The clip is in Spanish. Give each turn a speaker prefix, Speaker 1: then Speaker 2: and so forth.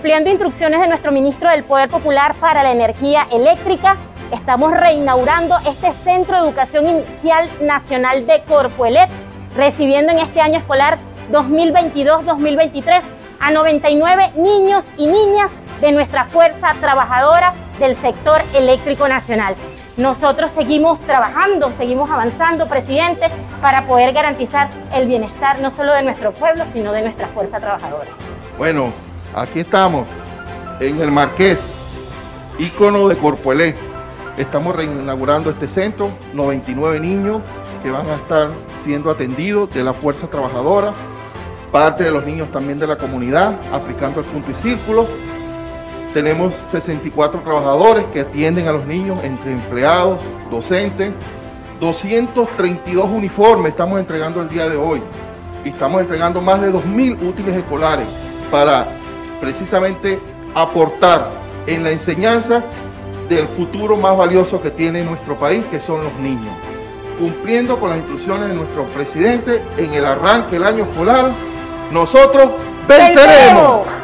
Speaker 1: Cumpliendo instrucciones de nuestro ministro del Poder Popular para la Energía Eléctrica, estamos reinaugurando este Centro de Educación Inicial Nacional de Corpoelet, recibiendo en este año escolar 2022-2023 a 99 niños y niñas de nuestra fuerza trabajadora del sector eléctrico nacional. Nosotros seguimos trabajando, seguimos avanzando, presidente, para poder garantizar el bienestar no solo de nuestro pueblo, sino de nuestra fuerza trabajadora.
Speaker 2: Bueno, aquí estamos, en el Marqués, ícono de Corpuelé. Estamos reinaugurando este centro, 99 niños que van a estar siendo atendidos de la fuerza trabajadora, parte de los niños también de la comunidad, aplicando el punto y círculo. Tenemos 64 trabajadores que atienden a los niños, entre empleados, docentes, 232 uniformes estamos entregando el día de hoy y estamos entregando más de 2.000 útiles escolares para precisamente aportar en la enseñanza del futuro más valioso que tiene nuestro país, que son los niños. Cumpliendo con las instrucciones de nuestro presidente en el arranque del año escolar, nosotros venceremos.